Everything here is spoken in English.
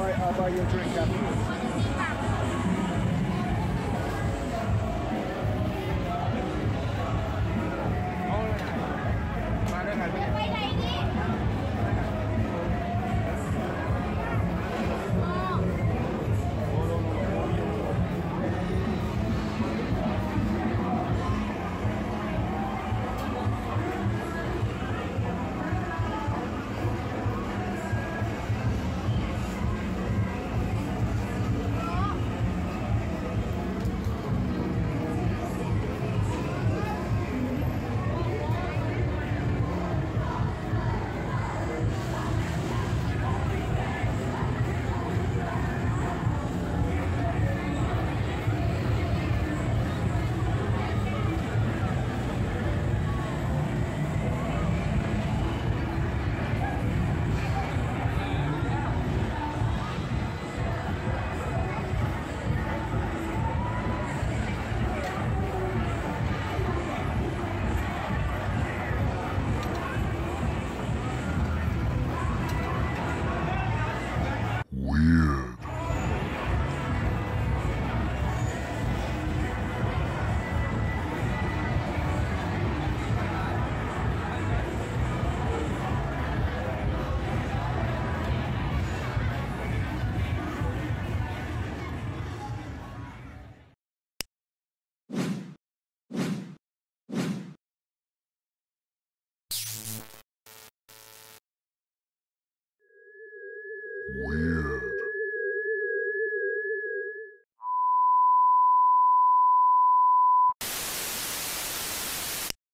buy, I'll buy you a drink afterwards.